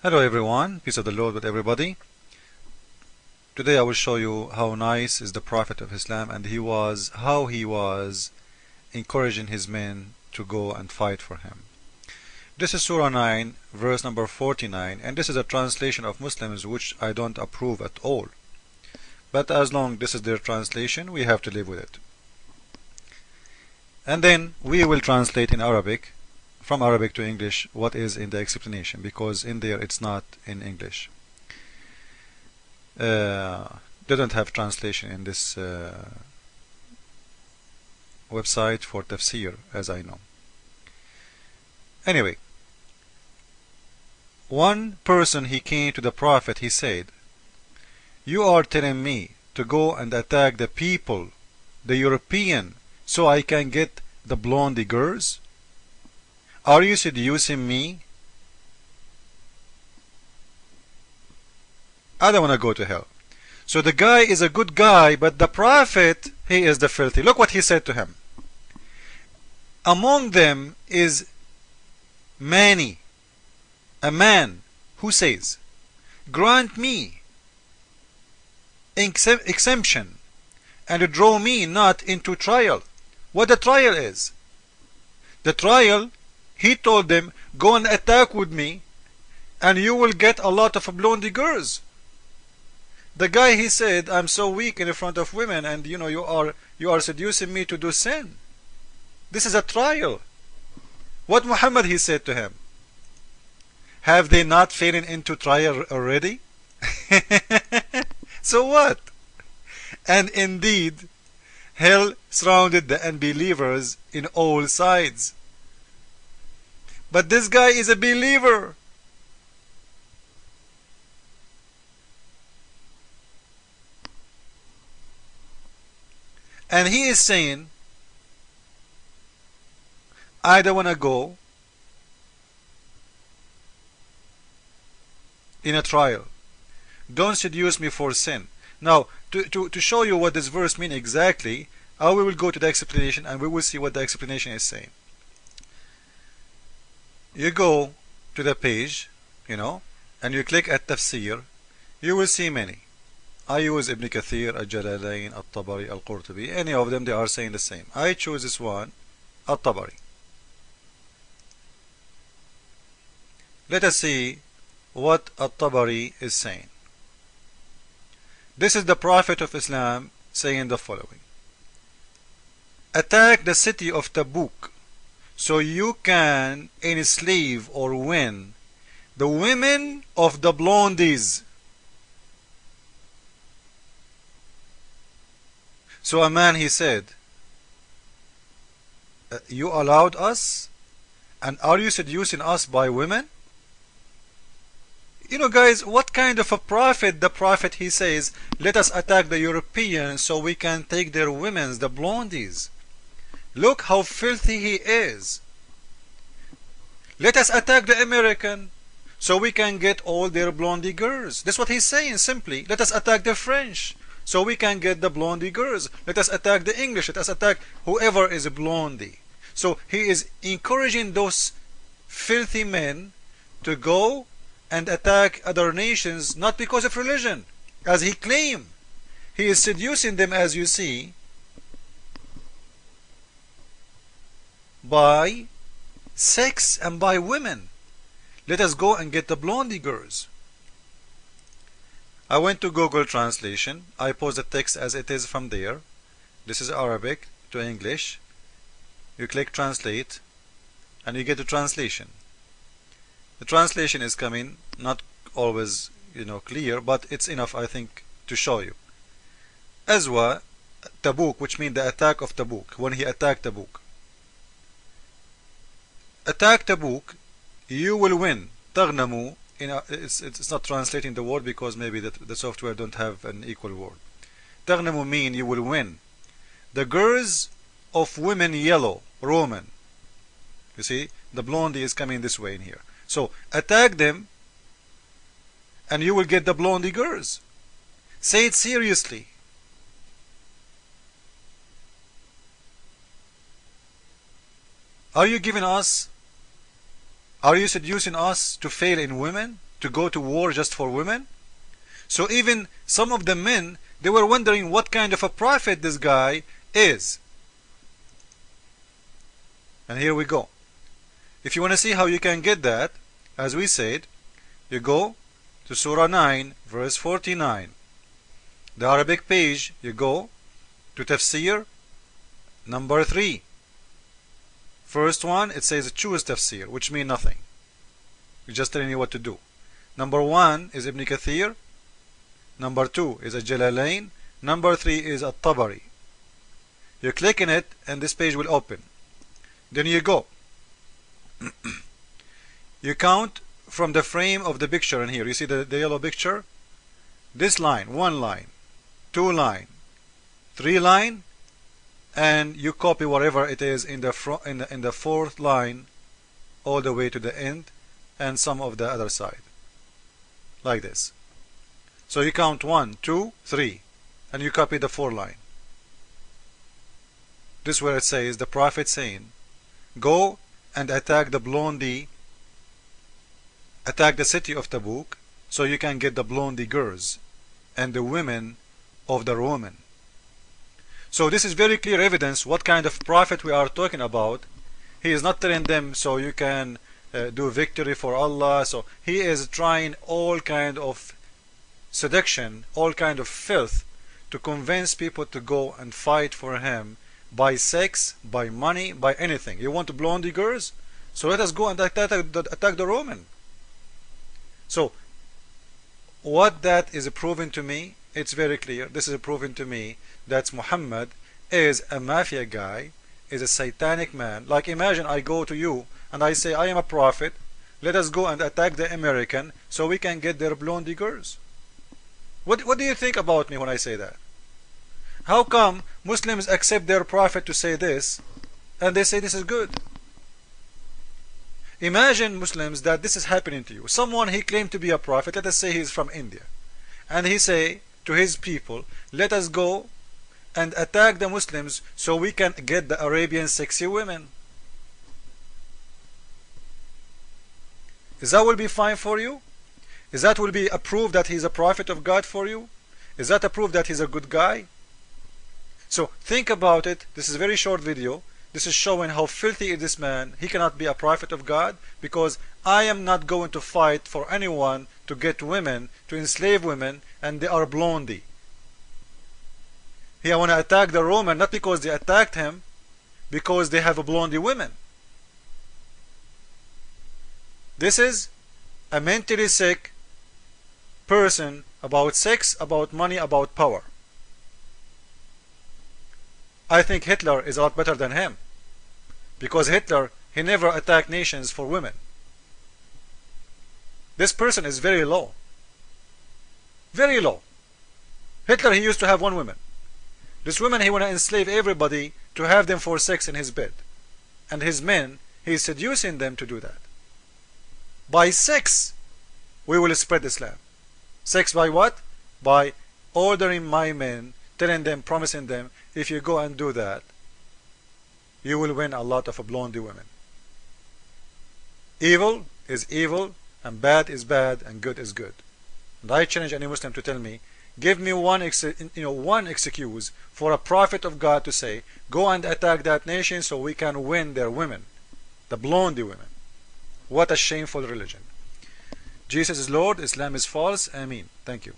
Hello everyone, peace of the Lord with everybody. Today I will show you how nice is the Prophet of Islam and he was how he was encouraging his men to go and fight for him. This is Surah 9 verse number 49 and this is a translation of Muslims which I don't approve at all. But as long this is their translation we have to live with it. And then we will translate in Arabic from Arabic to English what is in the explanation? Because in there it's not in English. Uh, didn't have translation in this uh, website for tafsir as I know. Anyway one person he came to the prophet he said you are telling me to go and attack the people the European so I can get the blondie girls are you seducing me? I don't want to go to hell. So the guy is a good guy, but the prophet, he is the filthy. Look what he said to him. Among them is many, a man who says, Grant me exemption and draw me not into trial. What the trial is? The trial he told them, go and attack with me and you will get a lot of blondie girls. The guy he said, I'm so weak in front of women and you know you are you are seducing me to do sin. This is a trial. What Muhammad he said to him? Have they not fallen into trial already? so what? And indeed, hell surrounded the unbelievers in all sides. But this guy is a believer. And he is saying, I don't want to go in a trial. Don't seduce me for sin. Now, to, to, to show you what this verse means exactly, I will go to the explanation and we will see what the explanation is saying you go to the page you know and you click at tafsir you will see many. I use Ibn Kathir, Al-Jalalain, Al-Tabari, Al-Qurtubi. Any of them they are saying the same. I choose this one Al-Tabari. Let us see what Al-Tabari is saying. This is the Prophet of Islam saying the following. Attack the city of Tabuk so you can enslave or win the women of the blondies. So a man he said, uh, you allowed us and are you seducing us by women? You know guys, what kind of a prophet the prophet he says, let us attack the Europeans so we can take their women, the blondies. Look how filthy he is. Let us attack the American so we can get all their blondie girls. That's what he's saying simply. Let us attack the French so we can get the blondie girls. Let us attack the English. Let us attack whoever is a blondie. So he is encouraging those filthy men to go and attack other nations not because of religion as he claimed. He is seducing them as you see by sex and by women. Let us go and get the blondie girls. I went to Google Translation. I post the text as it is from there. This is Arabic to English. You click translate and you get the translation. The translation is coming not always you know clear but it's enough I think to show you. Ghazwa Tabuk which means the attack of Tabuk when he attacked Tabuk attack Tabuk, you will win. تغنموا in a, it's, it's not translating the word because maybe the, the software don't have an equal word. تغنموا mean you will win. The girls of women yellow, Roman. You see, the blondie is coming this way in here. So attack them and you will get the blondie girls. Say it seriously. Are you giving us are you seducing us to fail in women? to go to war just for women? So even some of the men, they were wondering what kind of a prophet this guy is. And here we go. If you want to see how you can get that, as we said, you go to Surah 9, verse 49. The Arabic page, you go to Tafsir number 3. First one, it says the choose Tafsir, which means nothing. It's just telling you what to do. Number one is Ibn Kathir. Number two is a Jalalain. Number three is a Tabari. You click in it and this page will open. Then you go. you count from the frame of the picture in here. You see the, the yellow picture? This line, one line, two line, three line, and you copy whatever it is in the front in the, in the fourth line all the way to the end and some of the other side. Like this. So you count one two three and you copy the four line. This where it says the prophet saying go and attack the blondie attack the city of Tabuk so you can get the blondie girls and the women of the Roman so this is very clear evidence what kind of prophet we are talking about. He is not telling them so you can uh, do victory for Allah. So he is trying all kind of seduction all kind of filth to convince people to go and fight for him by sex by money by anything. You want to blondie girls? So let us go and attack, attack the Roman. So what that is proving to me it's very clear. This is proving to me that Muhammad is a mafia guy is a satanic man. Like imagine I go to you and I say I am a prophet. Let us go and attack the American so we can get their blondie girls. What, what do you think about me when I say that? How come Muslims accept their prophet to say this and they say this is good? Imagine Muslims that this is happening to you. Someone he claimed to be a prophet. Let us say he's from India. And he say to his people let us go and attack the Muslims so we can get the Arabian sexy women Is that will be fine for you? Is that will be a proof that he's a prophet of God for you? Is that a proof that he's a good guy? So think about it. This is a very short video. This is showing how filthy is this man. He cannot be a prophet of God because I am not going to fight for anyone to get women, to enslave women, and they are blondie. I want to attack the Roman not because they attacked him, because they have a blondie women. This is a mentally sick person about sex, about money, about power. I think Hitler is a lot better than him because Hitler he never attacked nations for women. This person is very low. Very low. Hitler he used to have one woman. This woman he want to enslave everybody to have them for sex in his bed. And his men he is seducing them to do that. By sex, we will spread Islam. Sex by what? By ordering my men, telling them, promising them, if you go and do that, you will win a lot of blondie women. Evil is evil, and bad is bad, and good is good. And I challenge any Muslim to tell me, give me one, you know, one excuse for a prophet of God to say, go and attack that nation so we can win their women, the blondie women. What a shameful religion. Jesus is Lord, Islam is false. Ameen. Thank you.